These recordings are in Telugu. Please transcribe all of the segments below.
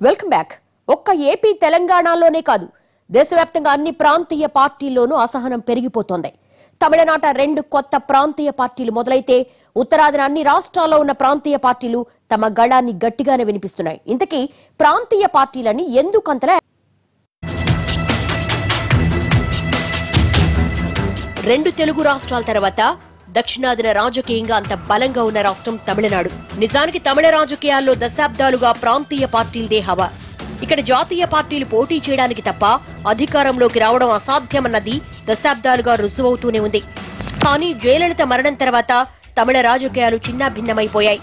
వెల్కమ్ బ్యాక్ ఒక్క ఏపీ తెలంగాణలోనే కాదు దేశవ్యాప్తంగా అన్ని ప్రాంతీయ పార్టీల్లోనూ అసహనం పెరిగిపోతోంది. తమిళనాట రెండు కొత్త ప్రాంతీయ పార్టీలు మొదలైతే ఉత్తరాదిన అన్ని రాష్ట్రాల్లో ఉన్న ప్రాంతీయ పార్టీలు తమ గళాన్ని గట్టిగానే వినిపిస్తున్నాయి. ఇంతకీ ప్రాంతీయ పార్టీలని ఎందుకంతలా రెండు తెలుగు రాష్ట్రాల తర్వాత దక్షిణాదిన రాజకీయంగా అంత బలంగా ఉన్న రాష్ట్రం తమిళనాడు. నిజానికి తమిళ రాజకీయాల్లో దశాబ్దాలుగా ప్రాంతీయ పార్టీలదే హవా. ఇక్కడ జాతీయ పార్టీలు పోటీ చేయడానికి తప్ప అధికారంలోకి రావడం అసాధ్యమన్నది దశాబ్దాలుగా రుజువవుతూనే ఉంది. కానీ జయలలిత మరణం తర్వాత తమిళ రాజకీయాలు చిన్నాభిన్నమైపోయాయి.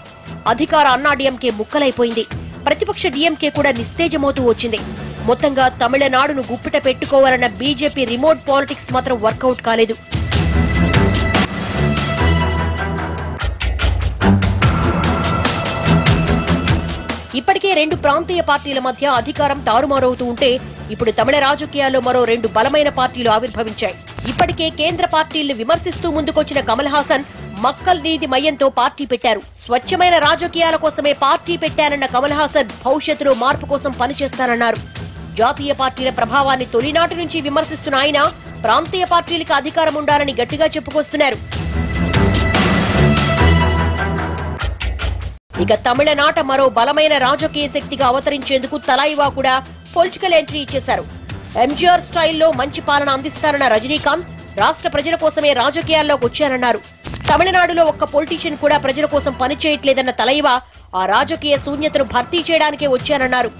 అధికార అన్నా డిఎంకే ముక్కలైపోయింది. ప్రతిపక్ష డిఎంకే కూడా నిస్తేజమవుతూ వచ్చింది. మొత్తంగా తమిళనాడును గుప్పిట పెట్టుకోవాలన్న బీజేపీ రిమోట్ పాలిటిక్స్ మాత్రం వర్కౌట్ కాలేదు. రెండు ప్రాంతీయ పార్టీల మధ్య అధికారం తారుమారవుతూ ఉంటే ఇప్పుడు తమిళ రాజకీయాల్లో మరో రెండు బలమైన పార్టీలు ఆవిర్భవించాయి. ఇప్పటికే కేంద్ర పార్టీలు విమర్శిస్తూ ముందుకొచ్చిన కమల్ హాసన్ మక్కల్ నీతి మయంతో పార్టీ పెట్టారు. స్వచ్ఛమైన రాజకీయాల కోసమే పార్టీ పెట్టానన్న కమల్ హాసన్ భవిష్యత్తులో మార్పు కోసం పనిచేస్తానన్నారు. జాతీయ పార్టీల ప్రభావాన్ని తొలినాటి నుంచి విమర్శిస్తున్న ఆయన ప్రాంతీయ పార్టీలకు అధికారం ఉండాలని గట్టిగా చెప్పుకొస్తున్నారు. ఇక తమిళనాట మరో బలమైన రాజకీయ శక్తిగా అవతరించేందుకు తలాయివా కూడా పొలిటికల్ ఎంట్రీ ఇచ్చేశారు. ఎంజీఆర్ స్టైల్లో మంచి పాలన అందిస్తారన్న రజనీకాంత్ రాష్ట్ర ప్రజల కోసమే రాజకీయాల్లోకి వచ్చారన్నారు. తమిళనాడులో ఒక్క పొలిటీషియన్ కూడా ప్రజల కోసం పనిచేయట్లేదన్న తలైవా ఆ రాజకీయ శూన్యతను భర్తీ చేయడానికే వచ్చానన్నారు.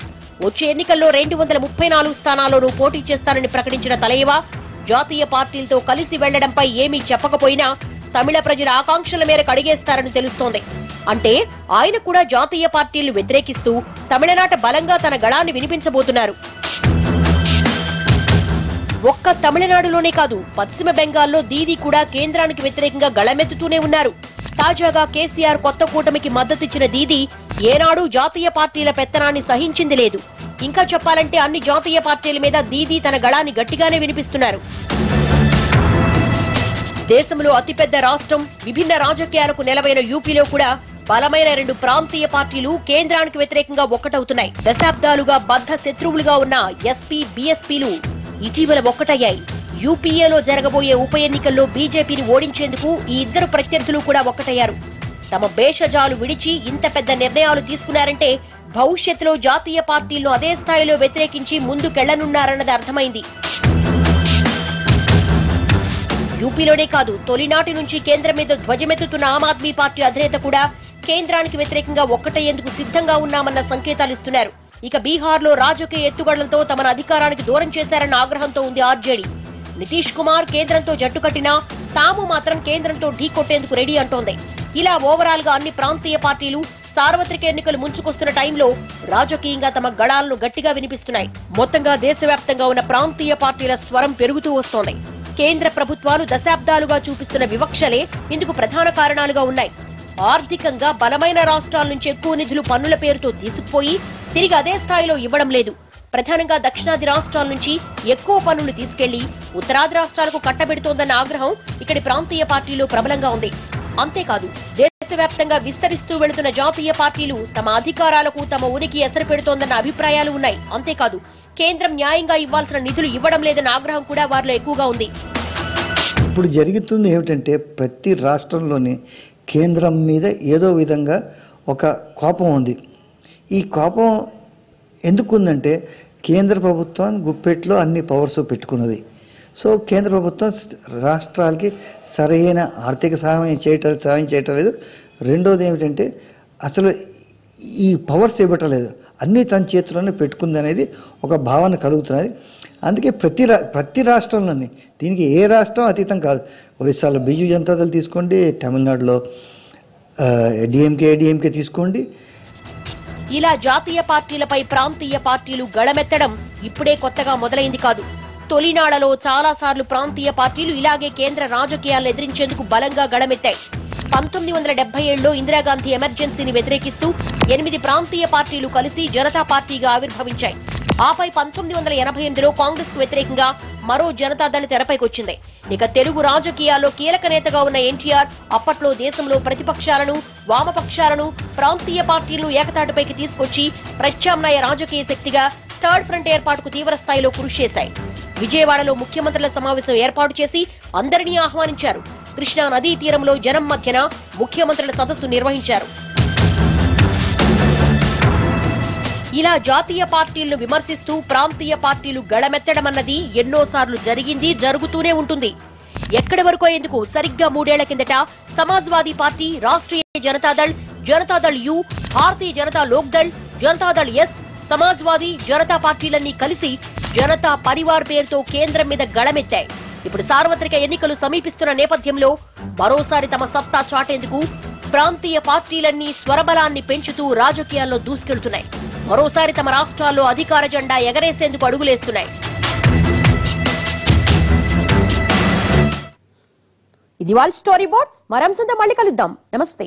వచ్చే ఎన్నికల్లో రెండు వందల ముప్పై నాలుగు స్థానాల్లోనూ పోటీ చేస్తానని ప్రకటించిన తలైవా జాతీయ పార్టీలతో కలిసి వెళ్ళడంపై ఏమీ చెప్పకపోయినా తమిళ ప్రజల ఆకాంక్షల మేరకు అడిగేస్తారని తెలుస్తోంది. అంటే ఆయన కూడా జాతీయ పార్టీలు వ్యతిరేకిస్తూ తమిళనాట బలంగా తన గళాన్ని వినిపించబోతున్నారు. ఒక్క తమిళనాడులోనే కాదు పశ్చిమ బెంగాల్లో దీదీ కూడా కేంద్రానికి వ్యతిరేకంగా గళమెత్తుతూనే ఉన్నారు. తాజాగా కేసీఆర్ కొత్త కూటమికి మద్దతిచ్చిన దీదీ ఏనాడు జాతీయ పార్టీల పెత్తనాన్ని సహించింది లేదు. ఇంకా చెప్పాలంటే అన్ని జాతీయ పార్టీల మీద దీదీ తన గళాన్ని గట్టిగానే వినిపిస్తున్నారు. దేశంలో అతిపెద్ద రాష్ట్రం విభిన్న రాజకీయాలకు నెలవైన యూపీలో కూడా బలమైన రెండు ప్రాంతీయ పార్టీలు కేంద్రానికి వ్యతిరేకంగా ఒక్కటవుతున్నాయి. దశాబ్దాలుగా బద్ధ శత్రువులుగా ఉన్న ఎస్పీ బీఎస్పీలు ఇటీవల ఒక్కటయ్యాయి. యూపీఏలో జరగబోయే ఉప ఎన్నికల్లో బీజేపీని ఓడించేందుకు ఈ ఇద్దరు ప్రత్యర్థులు కూడా ఒక్కటయ్యారు. తమ భేషజాలు విడిచి ఇంత పెద్ద నిర్ణయాలు తీసుకున్నారంటే భవిష్యత్తులో జాతీయ పార్టీలను అదే స్థాయిలో వ్యతిరేకించి ముందుకెళ్ళనున్నారన్నది అర్థమైంది. యూపీలోనే కాదు తొలినాటి నుంచి కేంద్రం మీద ధ్వజమెత్తుతున్న ఆమ్ ఆద్మీ పార్టీ అధినేత కూడా కేంద్రానికి వ్యతిరేకంగా ఒక్కటయ్యేందుకు సిద్ధంగా ఉన్నామన్న సంకేతాలు ఇస్తున్నారు. ఇక బీహార్లో రాజకీయ ఎత్తుగడలతో తమను అధికారానికి దూరం చేశారన్న ఆగ్రహంతో ఉంది ఆర్జేడీ. నితీష్ కుమార్ కేంద్రంతో జట్టు కట్టినా తాము మాత్రం కేంద్రంతో ఢీకొట్టేందుకు రెడీ అంటోంది. ఇలా ఓవరాల్గా అన్ని ప్రాంతీయ పార్టీలు సార్వత్రిక ఎన్నికలు ముంచుకొస్తున్న టైంలో రాజకీయంగా తమ గళాలను గట్టిగా వినిపిస్తున్నాయి. మొత్తంగా దేశవ్యాప్తంగా ఉన్న ప్రాంతీయ పార్టీల స్వరం పెరుగుతూ వస్తోంది. కేంద్ర ప్రభుత్వాలు దశాబ్దాలుగా చూపిస్తున్న వివక్షలే ఇందుకు ప్రధాన కారణాలుగా ఉన్నాయి. ఆర్థికంగా బలమైన రాష్ట్రాల నుంచి ఎక్కువ నిధులు పన్నుల పేరుతో తీసుకుపోయి తిరిగి అదే స్థాయిలో ఇవ్వడం లేదు. ప్రధానంగా దక్షిణాది రాష్ట్రాల నుంచి ఎక్కువ పన్నులు తీసుకెళ్ళి ఉత్తరాది రాష్ట్రాలకు కట్టబెడుతోందన్న ఆగ్రహం ఇక్కడి ప్రాంతీయ పార్టీలో ప్రబలంగా ఉంది. అంతేకాదు దేశవ్యాప్తంగా విస్తరిస్తూ వెళుతున్న జాతీయ పార్టీలు తమ అధికారాలకు తమ ఉనికి ఎసరు పెడుతోందన్న అభిప్రాయాలు ఉన్నాయి. అంతేకాదు కేంద్రం న్యాయంగా ఇవ్వాల్సిన నిధులు ఇవ్వడం లేదన్న ఆగ్రహం కూడా వారిలో ఎక్కువగా ఉంది. ఇప్పుడు జరుగుతుంది ఏమిటంటే ప్రతి రాష్ట్రంలోని కేంద్రం మీద ఏదో విధంగా ఒక కోపం ఉంది. ఈ కోపం ఎందుకు ఉందంటే కేంద్ర ప్రభుత్వం గుప్పెట్లో అన్ని పవర్స్ పెట్టుకున్నది. సో కేంద్ర ప్రభుత్వం రాష్ట్రాలకి సరైన ఆర్థిక సహాయం చేయటం సహాయం చేయటం లేదు. రెండోది ఏమిటంటే అసలు ఈ పవర్స్ ఇవ్వటం లేదు. అన్నీ తన చేతిలోనే పెట్టుకుంది అనేది ఒక భావన కలుగుతున్నది. అందుకే ప్రతి రా ప్రతి రాష్ట్రంలోని దీనికి ఏ రాష్ట్రం అతీతం కాదు. ఒరిస్సాలో బిజు జనతాదళ్ తీసుకోండి తమిళనాడులో డిఎంకే డిఎంకే తీసుకోండి. ఇలా జాతీయ పార్టీలపై ప్రాంతీయ పార్టీలు గళమెత్తడం ఇప్పుడే కొత్తగా మొదలైంది కాదు. తొలినాళ్ళలో చాలా సార్లు ప్రాంతీయ పార్టీలు ఇలాగే కేంద్ర రాజకీయాలను ఎదిరించేందుకు బలంగా గళమెత్తాయి. పంతొమ్మిది వందల డెబ్బై ఏడులో ఇందిరాగాంధీ ఎమర్జెన్సీని వ్యతిరేకిస్తూ ఎనిమిది ప్రాంతీయ పార్టీలు కలిసి జనతా పార్టీగా ఆవిర్భవించాయి. ఆపై పంతొమ్మిది వందల ఎనభై ఎనిమిదిలో కాంగ్రెస్కు వ్యతిరేకంగా మరో జనతాదళ్ తెరపైకొచ్చింది. ఇక తెలుగు రాజకీయాల్లో కీలక నేతగా ఉన్న ఎన్టీఆర్ అప్పట్లో దేశంలో ప్రతిపక్షాలను వామపక్షాలను ప్రాంతీయ పార్టీలను ఏకతాటిపైకి తీసుకొచ్చి ప్రత్యామ్నాయ రాజకీయ శక్తిగా థర్డ్ ఫ్రంట్ ఏర్పాటుకు తీవ్ర స్థాయిలో కృషి చేశాయి. విజయవాడలో ముఖ్యమంత్రుల సమావేశం ఏర్పాటు చేసి అందరినీ ఆహ్వానించారు. కృష్ణా నదీ తీరంలో జనం మధ్యన ముఖ్యమంత్రుల సదస్సు నిర్వహించారు. ఇలా జాతీయ పార్టీలను విమర్శిస్తూ ప్రాంతీయ పార్టీలు గళమెత్తడమన్నది ఎన్నోసార్లు జరిగింది జరుగుతూనే ఉంటుంది. ఎక్కడి వరకు ఎందుకు సరిగ్గా మూడేళ్ళ కిందట Samajwadi party Rashtriya Janata Dal Janata Dal U Bharatiya Janata Lok Dal Janata Dal S Samajwadi Janata పార్టీలన్నీ కలిసి జనతా పరివార్ పేరుతో కేంద్రం మీద గళమెత్తాయి. ఇప్పుడు సార్వత్రిక ఎన్నికలు సమీపిస్తున్న నేపథ్యంలో మరోసారి తమ సత్తా చాటేందుకు ప్రాంతీయ పార్టీలన్నీ స్వరబలాన్ని పెంచుతూ రాజకీయాల్లో దూసుకెళ్తున్నాయి. మరోసారి తమ రాష్ట్రాల్లో అధికార జెండా ఎగరేసేందుకు అడుగులేస్తున్నాయి. ఇది వాళ్ళ స్టోరీ బోర్డ్. మరంశంతో మళ్ళీ కలుద్దాం. నమస్తే.